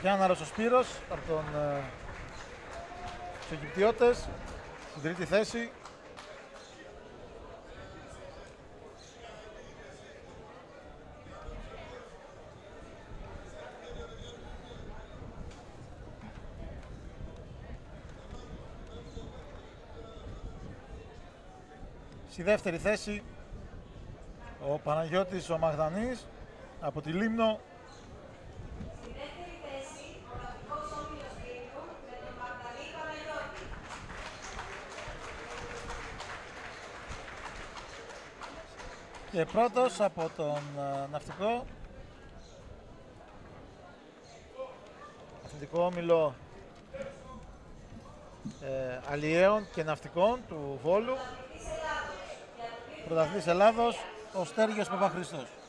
Γιάνναρος ο Σπύρος από τον ε, τους Αιγυπτιώτες στην τρίτη θέση. Στη δεύτερη θέση ο Παναγιώτης ο Μαγδανής από τη Λίμνο Στη δεύτερη θέση, ο ναυτικός όμιλος Λίμνου με τον Μαγδαλή Παναγιώτη. Και πρώτος από τον ε, ναυτικό αθλητικό όμιλο ε, αλλιέων και ναυτικών του Βόλου Της Ελλάδος. Για το πρωταθλής Ελλάδος ο Στέργιος Παπαχριστός.